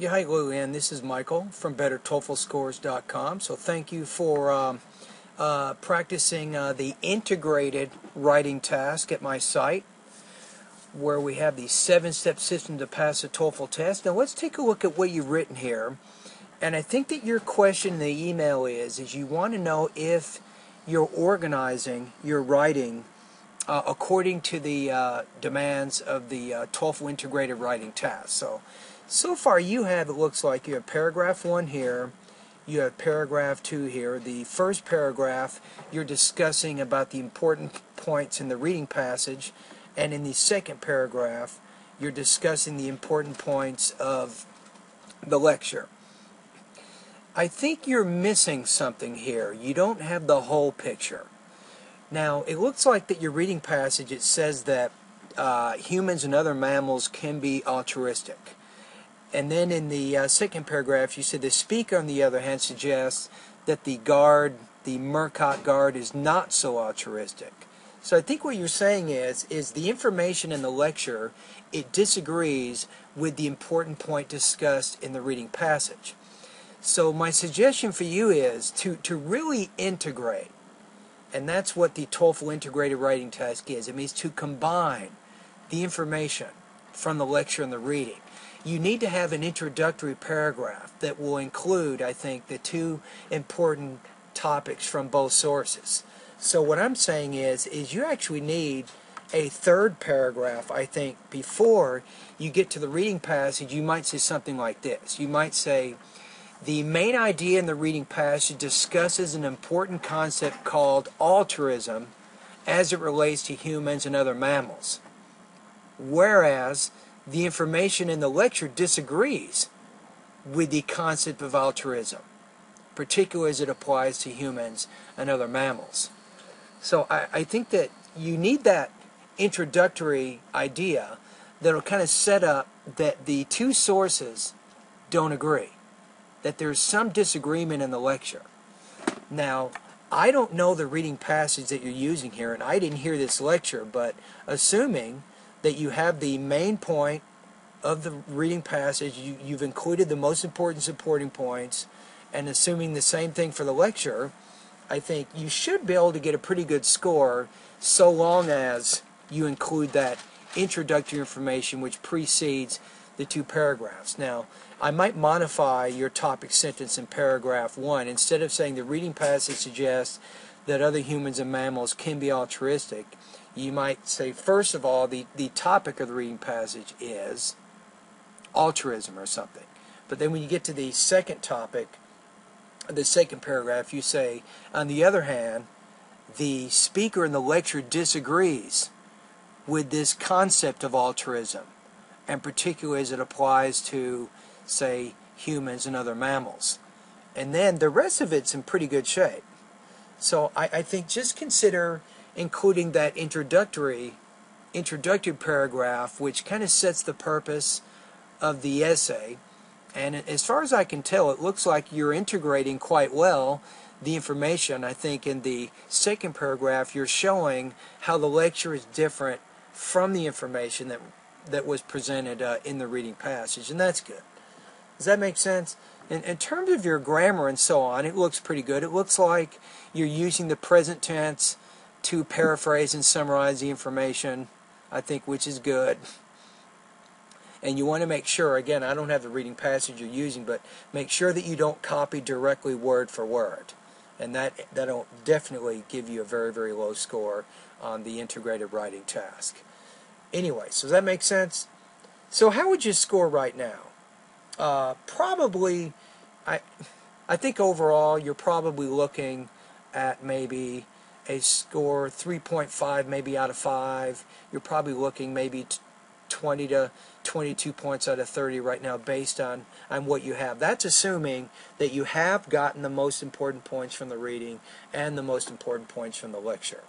Yeah, hi Lillian. This is Michael from BetterTOEFLScores.com. So thank you for um, uh, practicing uh, the integrated writing task at my site, where we have the seven-step system to pass a TOEFL test. Now let's take a look at what you've written here. And I think that your question in the email is, is you want to know if you're organizing your writing uh, according to the uh, demands of the uh, TOEFL integrated writing task. So so far you have, it looks like you have paragraph one here, you have paragraph two here. The first paragraph, you're discussing about the important points in the reading passage, and in the second paragraph, you're discussing the important points of the lecture. I think you're missing something here. You don't have the whole picture. Now, it looks like that your reading passage, it says that uh, humans and other mammals can be altruistic. And then in the uh, second paragraph, you said the speaker, on the other hand, suggests that the guard, the meerkat guard, is not so altruistic. So I think what you're saying is, is the information in the lecture, it disagrees with the important point discussed in the reading passage. So my suggestion for you is to, to really integrate, and that's what the TOEFL integrated writing task is. It means to combine the information from the lecture and the reading you need to have an introductory paragraph that will include, I think, the two important topics from both sources. So what I'm saying is, is you actually need a third paragraph, I think, before you get to the reading passage, you might say something like this. You might say, the main idea in the reading passage discusses an important concept called altruism as it relates to humans and other mammals. Whereas the information in the lecture disagrees with the concept of altruism, particularly as it applies to humans and other mammals. So I, I think that you need that introductory idea that'll kind of set up that the two sources don't agree, that there's some disagreement in the lecture. Now, I don't know the reading passage that you're using here, and I didn't hear this lecture, but assuming that you have the main point of the reading passage, you, you've included the most important supporting points, and assuming the same thing for the lecture, I think you should be able to get a pretty good score so long as you include that introductory information which precedes the two paragraphs. Now, I might modify your topic sentence in paragraph one. Instead of saying the reading passage suggests that other humans and mammals can be altruistic, you might say, first of all, the, the topic of the reading passage is altruism or something. But then when you get to the second topic, the second paragraph, you say, on the other hand, the speaker in the lecture disagrees with this concept of altruism, and particularly as it applies to, say, humans and other mammals. And then the rest of it's in pretty good shape. So I, I think just consider including that introductory introductory paragraph which kind of sets the purpose of the essay. And as far as I can tell it looks like you're integrating quite well the information. I think in the second paragraph you're showing how the lecture is different from the information that that was presented uh, in the reading passage and that's good. Does that make sense? In, in terms of your grammar and so on it looks pretty good. It looks like you're using the present tense to paraphrase and summarize the information, I think, which is good. And you want to make sure, again, I don't have the reading passage you're using, but make sure that you don't copy directly word for word. And that, that'll definitely give you a very, very low score on the integrated writing task. Anyway, so does that make sense? So how would you score right now? Uh, probably, I, I think overall you're probably looking at maybe a score 3.5 maybe out of 5 you're probably looking maybe 20 to 22 points out of 30 right now based on on what you have. That's assuming that you have gotten the most important points from the reading and the most important points from the lecture